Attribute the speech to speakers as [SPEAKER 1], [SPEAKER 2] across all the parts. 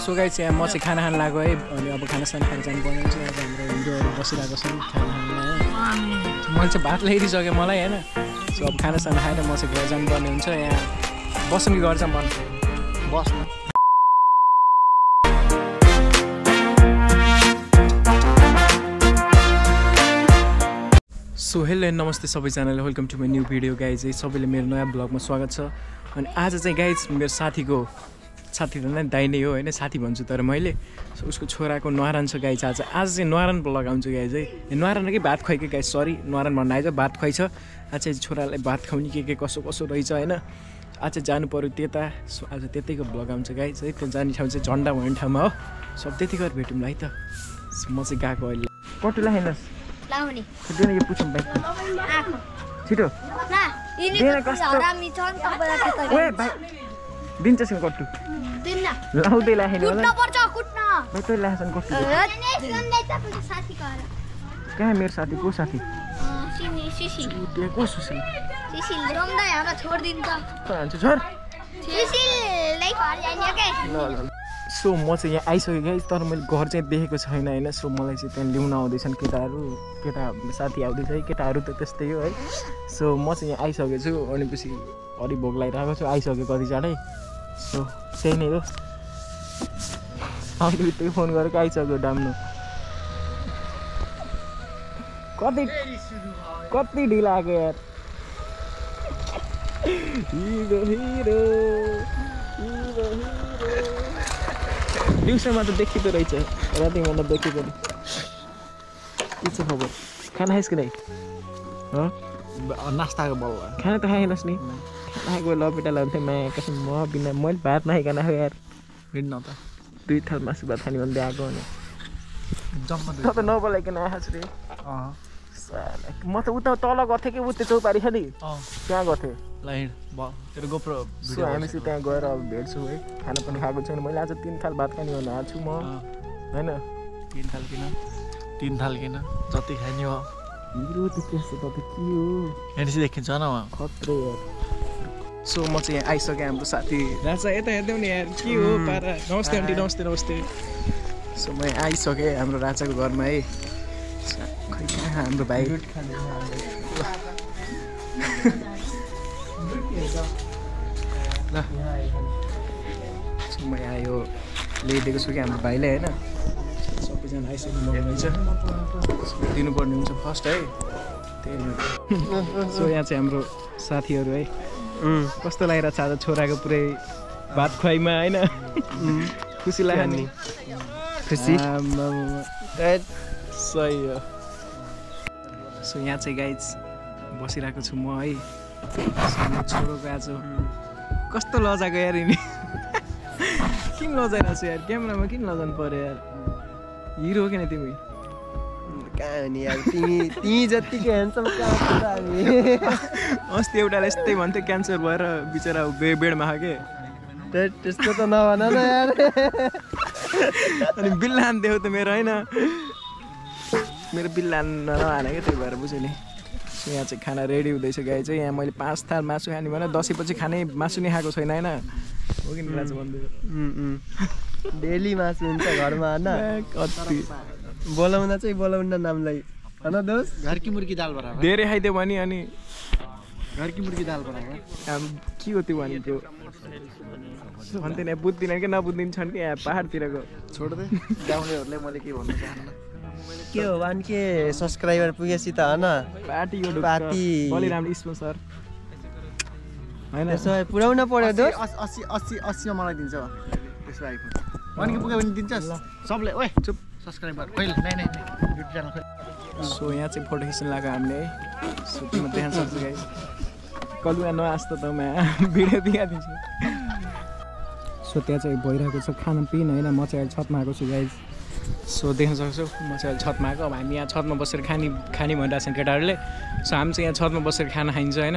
[SPEAKER 1] So गाई चाहिँ म चाहिँ खाना खान लाग्यो है। अनि अब खानासाना खान जानुपर्ने हुन्छ अब हाम्रो हिरोहरू बसिरहेको छन् खाना खान मैले चाहिँ भात ल्याइदिइसकेँ मलाई होइन? सो अब खानासाना खाएर म चाहिँ घर जानुपर्ने हुन्छ यहाँ बस्नु कि घर भन्नु
[SPEAKER 2] बस्नु।
[SPEAKER 1] सो हेलो एन्ड नमस्ते सबैजनालाई। Welcome to my new video guys चाहिँ सबैले मेरो नयाँ ब्लगमा स्वागत छ। अनि आज चाहिँ गाई मेरो साथीको साथी नै दाइ नै हो होइन साथी भन्छु तर मैले सो उसको छोराको न्वारान छ गाई चाहिँ आज आज चाहिँ न्वारान लगाउँछु गाई चाहिँ। ए, न्वारान कि? भात खुवाइ कि गाई सरी न्वारान भन्न आएछ भात खुवाइ छ। आज चाहिँ छोरालाई भात खुवाउने के के कसो कसो रहेछ होइन। आज चाहिँ जानु पऱ्यो त्यता सो आज त्यतैको ब्लग आउँछ गाई चाहिँ त्यो जाने ठाउँ चाहिँ झन्डा भन्ने ठाउँमा हो। सब त्यति गरेर भेटौँ है त। म चाहिँ गएको अहिले। यो पुछौँ बाइक
[SPEAKER 3] आएको।
[SPEAKER 1] छिटो।
[SPEAKER 3] ना यिनी
[SPEAKER 1] दिएर
[SPEAKER 3] त
[SPEAKER 1] कस्तो-
[SPEAKER 3] हरामी छ नि तपाईँलाई के
[SPEAKER 1] ओए
[SPEAKER 3] त
[SPEAKER 1] भाइ दिन्छ सिम कट्टु लाउँदै लाखेन कट्टु कहाँ? मेरो साथी? को साथी? को। सो म चाहिँ यहाँ आइसकेँ गाइस तर मैले घर चाहिँ देखेको छैन होइन? सो मलाई चाहिँ त्यहाँ ल्याउन आउँदैछन् केटाहरू। केटा साथी आउँदैछ है केटाहरू त त्यस्तै हो है? सो म चाहिँ यहाँ आइसकेको छु अनि पछि हरि भोग लगाइरहेको छु आइसकेँ कति चाँडै सो त्यही नै हो आउने बित्तिकै फोन गरेको आइसक्यो डाम्नु कति कति ढिला आएको यार हिरो हिरो दिउँसोमा त देखिँदो रहेछ रातिमा त देखिँदैन के छ खबर खाना खाइस् कि नै हँ
[SPEAKER 2] नास्ताको बल
[SPEAKER 1] खाना त खाएनस् नि खाना खाएको लपेटा लाग्थ्यो माया कसम म बिना मैले भात नखाइकन आएको यार
[SPEAKER 2] हिँड्न त
[SPEAKER 1] दुई थाल मासु भात खाने भन्दै आएको
[SPEAKER 2] जम्मा
[SPEAKER 1] त त नबोलाइकन आएको छु रे म त उता तल गर्थेँ कि उता चौपारी छ नि त्यहाँ गर्थेँ हामी चाहिँ त्यहाँ गएर अब भेट्छौँ है खाना पनि खाएको छैन मैले आज तिन थाल भात खाने भनेर आएको छु म होइन
[SPEAKER 2] तिन थाल किन तिन थाल किन जति खाने हो
[SPEAKER 1] हिरो त छ तपाईँ के हो
[SPEAKER 2] हेर्नेपछि देखिन्छ न
[SPEAKER 1] खत्रो यार सो म चाहिँ यहाँ आइसकेँ हाम्रो साथी राजा यता हेर्दै नि यार के हो पारा नमस्ते आन्टी नमस्ते नमस्ते सो म यहाँ आइसकेँ हाम्रो राजाको घरमा है खै कहाँ हाम्रो भाइ ल म यहाँ यो ल्याइदिएको छु कि हाम्रो भाइले होइन सबैजना आइसक्नु सो दिनुपर्ने हुन्छ फर्स्ट है त्यही सो यहाँ चाहिँ हाम्रो साथीहरू है कस्तो लागिरहेको छ आज छोराको पुरै भात खुवाइमा होइन? खुसी लाग्यो नि?
[SPEAKER 2] खुसी।
[SPEAKER 1] सही हो। सो यहाँ चाहिँ गाइज बसिरहेको छु म है। छोरोको आज कस्तो लजाएको यार यिनी। किन लजाइरहेको छु यार? क्यामेरामा किन लजाउनु पऱ्यो यार? हिरो हो किन तिमी?
[SPEAKER 4] कहाँ तिमी तिमी जत्तिकै ह्यान्डसम कहाँ हामी।
[SPEAKER 1] अस्ति एउटाले यस्तै भन्थ्यो क्यान्सर भएर बिचरा बे बेडमा खायो के?
[SPEAKER 4] त्यस्तो त नभन न यार।
[SPEAKER 1] अनि बिल्ला हान्थ्यो त मेरो होइन? मेरो बिल्ला नहाने क्या त्यही भएर बुझ्यो नि। यहाँ चाहिँ खाना रेडी हुँदैछ गाई चाहिँ। यहाँ मैले पाँच थाल मासु खाने भने दसैँपछि खाने मासु नै खाएको छैन होइन? हो कि भन्दै
[SPEAKER 4] डेली मासु हुन्छ घरमा होइन?
[SPEAKER 1] कति?
[SPEAKER 4] बोलाउन चाहिँ बोलाउन नामलाई। होइन दोस्त?
[SPEAKER 2] घर की मुर्गी दाल बराबर
[SPEAKER 1] धेरै खाइदियो भने अनि
[SPEAKER 2] घर की मुर्गी दाल बराबर
[SPEAKER 1] के हो त्यो भनेको भन्थेन बुझ्दिनँ कि नबुझ्दिन्छन् कि? यहाँ पाहाडतिरको।
[SPEAKER 2] छोड्दै। गाउँलेहरूलाई मैले के भन्नु चाहन्न?
[SPEAKER 4] के हो वान के? सब्सक्राइबर पुगेपछि त होइन?
[SPEAKER 1] Party
[SPEAKER 4] party.
[SPEAKER 1] बलिराम स्पोन्सर होइन?
[SPEAKER 4] त्यसो पुऱ्याउन पर्यो दोस्त?
[SPEAKER 2] अस्सी अस्सी अस्सी अस्सीमा मलाई दिन्छ। त्यसको आइफोन वानकी पुग्यो भने दिन्छ सबले ओए चुप।
[SPEAKER 1] सो यहाँ चाहिँ फोटो खिच्नु लाग्यो हामीले है। सो तिमी देख्न सक्छु गाई कलुवा नआस्तो त म भिडियो दिइहालिदिन्छु सो त्यहाँ चाहिँ भइरहेको छ खानपिन होइन म चाहिँ अहिले छतमा आएको छु गाई सो देख्न सक्छौ म चाहिँ अहिले छतमा आएको। अब हामी यहाँ छतमा बसेर खाने खाने भनिरहेको छन् केटाहरूले। सो हामी चाहिँ यहाँ छतमा बसेर खाना खाइन्छ होइन।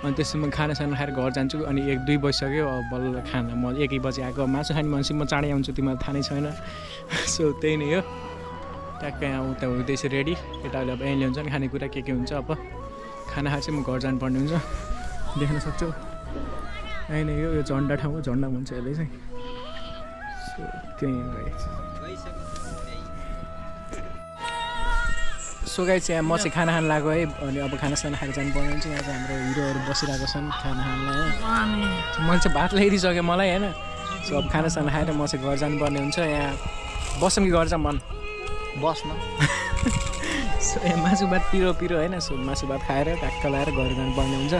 [SPEAKER 1] अनि त्यसपछि म खानासाना खाएर घर जान्छु अनि एक दुई बजिसक्यो अब बल्ल खाना म एकै बजी आएको। मासु खाने भनेपछि म चाँडै आउँछु तिमीलाई थाहा नै छैन। सो त्यही नै हो। ट्याक्कै उता हुँदैछ रेडी। केटाहरूले अब यहीँ ल्याउँछ नि खानेकुरा के के हुन्छ अब। खाना खाएर चाहिँ म घर जानुपर्ने हुन्छ। देख्न सक्छौ। यहीँ नै यो झन्डा ठाउँ हो झन्डा भन्छ यसले चाहिँ। सो त्यही हो। सो गाइस यहाँ म चाहिँ खाना खान लाग्यो है। अनि अब खानासाना खाएर जानुपर्ने हुन्छ यहाँ चाहिँ हाम्रो हिरोहरू बसिरहेको छन् खाना खानलाई है। मैले चाहिँ भात ल्याइदिइसकेँ मलाई होइन। सो अब खानासाना खाएर म चाहिँ घर जानुपर्ने हुन्छ। यहाँ बसौँ कि घर जाऊँ भन्
[SPEAKER 2] बस्न।
[SPEAKER 1] सो यहाँ मासु भात पिरो पिरो होइन। सो मासु भात खाएर ढाक्क लगाएर घर जानुपर्ने हुन्छ।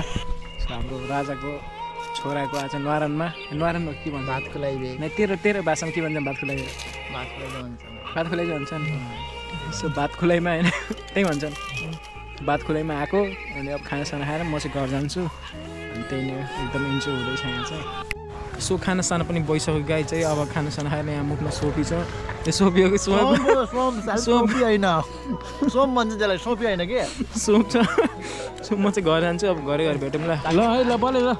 [SPEAKER 1] सो हाम्रो राजाको छोराको आज न्वारानमा न्वारानमा के भन्छ?
[SPEAKER 2] भातको लागि
[SPEAKER 1] तेरो तेरो भाषामा के भन्छ
[SPEAKER 2] भातको लागि? हुन्छ।
[SPEAKER 1] भात खुलाइ चाहिँ भन्छ नि सो भात खुलाइमा होइन त्यही भन्छन्। भात खुलाइमा आएको अनि अब खानासाना खाएर म चाहिँ घर जान्छु। अनि त्यही नै एकदम इन्जोय हुँदैछ यहाँ चाहिँ। सो खानासाना पनि भइसक्यो गाई चाहिँ अब खानासाना खाएर यहाँ मुखमा सोपी छ। त्यो सोपी हो कि सोप।
[SPEAKER 2] सोपी होइन। सोम भन्छ त्यसलाई सोपी होइन के?
[SPEAKER 1] सोप छ। सो म चाहिँ घर जान्छु अब घरै घर भेटौँ ल। ल है ल बले ल।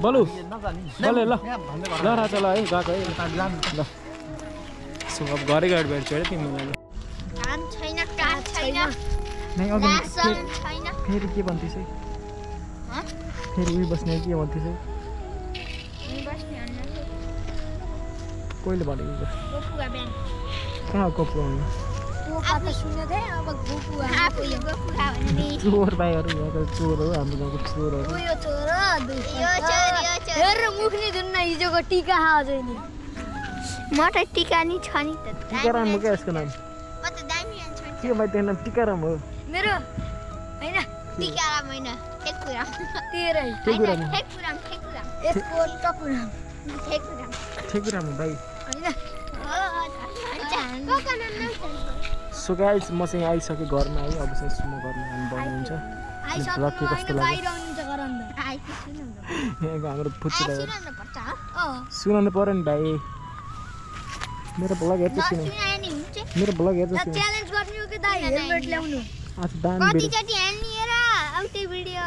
[SPEAKER 1] बलु बले ल। ल राजा ल है गएको है। ल। सो अब घरै घर भेट्छु अरे तिमीलाई। नै फेरि-
[SPEAKER 3] छैन
[SPEAKER 1] फेरि के भन्थ्यौ है
[SPEAKER 3] हँ?
[SPEAKER 1] फेरि उयो बस्ने के भन्थ्यौ है कहिले भनेको कहाँ कपु आउनु चोर भाइहरू यहाँको चोर हो हाम्रो गाउँको चोरहरू
[SPEAKER 3] यो चोर यो चोर यो चोर हेर मुख नि धुन्न हिजोको टिका नि म त टिका नि छ नि त
[SPEAKER 1] टिकाराम हो क्या यसको नाम। के भाइ त्यो नाम टिकाराम हो?
[SPEAKER 3] मेरो होइन। टिकाराम होइन ठेकुराम। तेरै।
[SPEAKER 1] ठेकुराम
[SPEAKER 3] होइन, ठेकुराम ठेकुराम। यसको टकुराम। ठेकुराम।
[SPEAKER 1] ठेकुराम हो भाइ।
[SPEAKER 3] होइन।
[SPEAKER 1] सो गाइस म चाहिँ आइसकेँ घरमा है अब चाहिँ सुम घरमा जानुपर्ने हुन्छ के कस्तो लाग्यो? यहाँको हाम्रो फुच्ची सुनाउनु पऱ्यो नि भाइ। मेरो भ्लग हेर्छ सुन मेरो भ्लग हेर्छ
[SPEAKER 3] हेलमेट ल्याउनु कतिचोटि भिडियो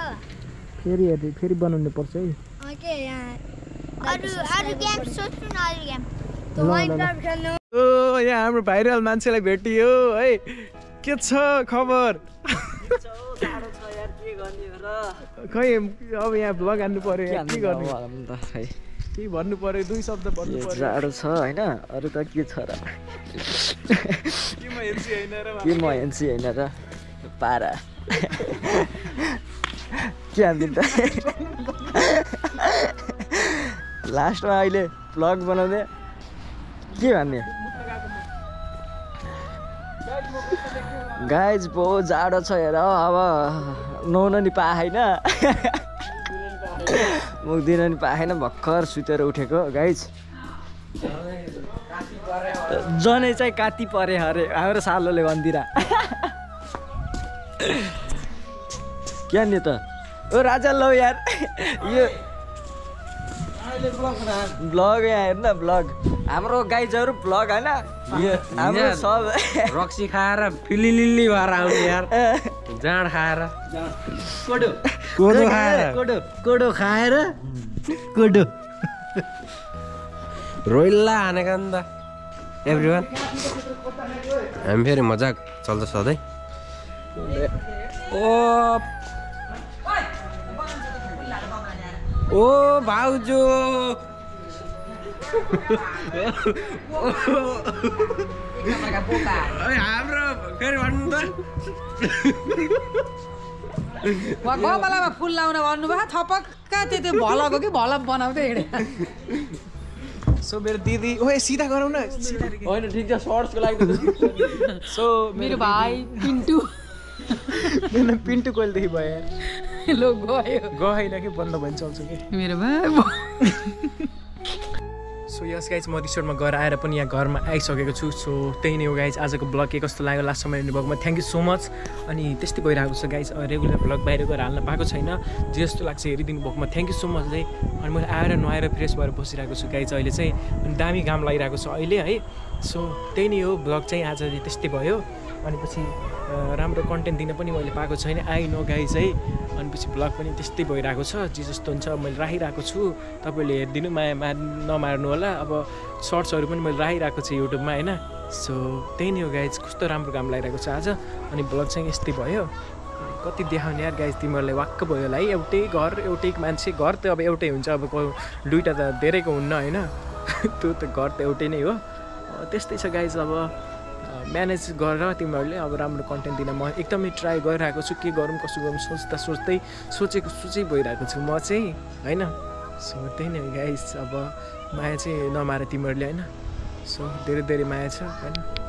[SPEAKER 1] फेरि हेर्दै फेरि बनाउनु पर्छ है
[SPEAKER 3] के यहाँ अरू अरू गेम सोच्नु न अरू गेम
[SPEAKER 1] ल, ल, ल।
[SPEAKER 3] खेल्नु
[SPEAKER 1] ओ यहाँ हाम्रो भाइरल मान्छेलाई भेटियो है के छ खबर खै अब यहाँ भ्लग हान्नु पर्यो के गर्ने केही भन्नु पर्यो? दुई शब्द भन्नु पर्यो।
[SPEAKER 4] जाडो छ होइन? अरू त के छ र?
[SPEAKER 1] के म हेर्छु होइन र?
[SPEAKER 4] होइन पारा। के हान्दिनु त लास्टमा अहिले भ्लग बनाउँदै के भन्ने? गाइज बहुत जाडो छ हेर अब नुहाउन नि पाएन मुख दिन नि पाएन भर्खर सुतेर उठेको गाइज जनै चाहिँ काती परे अरे हाम्रो सालोले भनिदिएर क्या नि त? ओ राजा लौ यार। यो ब्लग यहाँ हेर्न ब्लग। हाम्रो गाइजहरू ब्लग होइन। यो हाम्रो सब।
[SPEAKER 5] रक्सी खाएर फिलिलिल्ली भएर आउने यार। जाँड खाएर।
[SPEAKER 4] कोडो
[SPEAKER 5] कोदो
[SPEAKER 4] कोडो कोडो खाएर कोडो।
[SPEAKER 5] रोइल्ला हानेका नि त। एभ्री वान हामी फेरि मजाक चल्छ सधैँ। ओ। ओ भाउजू। हाम्रो फेरि भन्नु त।
[SPEAKER 6] गमलामा फुल लाउन भन्नुभयो थपक्क त्यो त्यो भलको कि भल बनाउँदै हिँडे।
[SPEAKER 1] सो मेरो दिदी ओए सिधा गरौँ न।
[SPEAKER 4] होइन ठिक छ सर्ट्सको लागि
[SPEAKER 1] सो
[SPEAKER 6] मेरो भाइ पिन्टु।
[SPEAKER 1] मेरो पिन्टु कोइलदेखि भयो। यार
[SPEAKER 6] लो गयो।
[SPEAKER 1] गएन कि बन्द भइन्छ चल्छु कि।
[SPEAKER 6] मेरो भाइ
[SPEAKER 1] सो यस गाइज म रिसोर्टमा गएर आएर पनि यहाँ घरमा आइसकेको छु। सो त्यही नै हो गाइज आजको ब्लग के कस्तो लाग्यो लास्टसम्म हेर्नुभएकोमा थ्याङ्क यू सो मच अनि त्यस्तै गइरहेको छ गाइज रेगुलर ब्लग बाहिर गएर हाल्न पाएको छैन। जे जस्तो लाग्छ हेरिदिनु भएकोमा थ्याङ्क यू सो मच है अनि मैले आएर नुहाएर फ्रेस भएर बसिरहेको छु गाइज अहिले चाहिँ अनि दामी घाम लागिरहेको छ अहिले है। सो त्यही नै हो ब्लग चाहिँ आज त्यस्तै भयो। अनि पछि राम्रो कन्टेन्ट दिन पनि मैले पाएको छैन। आई नो गाइज है। अनि पछि ब्लग पनि त्यस्तै भइरहेको छ। जे जस्तो हुन्छ मैले राखिरहेको छु। तपाईँले हेरिदिनु माया मा नमार्नु होला। अब सर्ट्सहरू पनि मैले राखिरहेको छु युट्युबमा होइन? सो त्यही नै हो गाइज। कस्तो राम्रो काम लागिरहेको छ आज। अनि ब्लग चाहिँ यस्तै भयो। कति देखाउने यार गाइज तिमीहरूलाई वाक्क भयो होला है। एउटै घर एउटै मान्छे। घर त अब एउटै हुन्छ। अब दुइटा त धेरैको हुन्न होइन? त्यो त घर त एउटै नै हो। त्यस्तै छ गाइज अब म्यानेज गरेर तिमीहरूले अब राम्रो कन्टेन्ट दिन। म एकदमै ट्राई गरिरहेको छु के गरौँ कसो गरौँ सोच्दा सोच्दै सोचेको सोचै भइरहेको छु म चाहिँ होइन? सो त्यही नै गाइज अब माया चाहिँ नमार तिमीहरूले होइन? सो धेरै धेरै माया छ होइन?